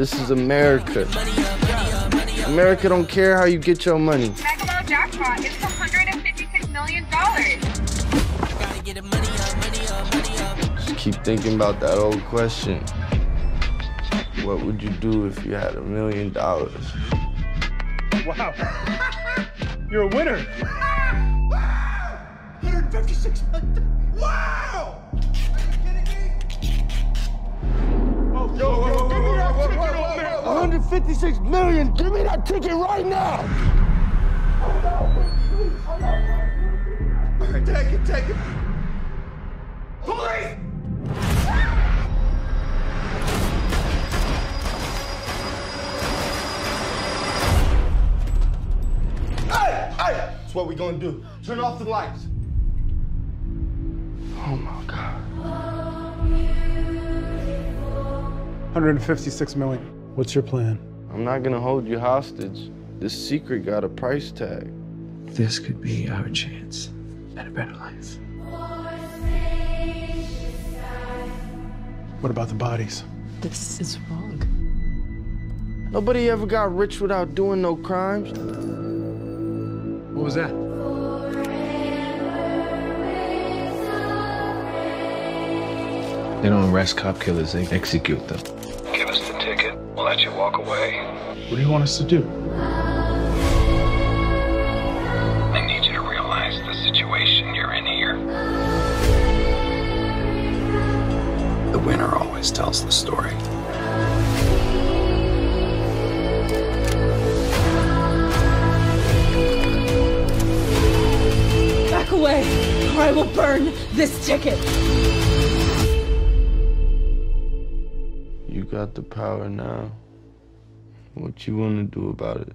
This is America. America don't care how you get your money. Mega jackpot is $156 million. Just keep thinking about that old question. What would you do if you had a million dollars? Wow. You're a winner. 156 million. 156 million! Give me that ticket right now! Take it, take it. Police! Hey, hey! That's what we're gonna do. Turn off the lights. Oh my God. 156 million. What's your plan? I'm not gonna hold you hostage. This secret got a price tag. This could be our chance at a better life. What about the bodies? This is wrong. Nobody ever got rich without doing no crimes. What was that? They don't arrest cop killers, they execute them. Give us the ticket. We'll let you walk away. What do you want us to do? I need you to realize the situation you're in here. The winner always tells the story. Back away, or I will burn this ticket. You got the power now. What you wanna do about it?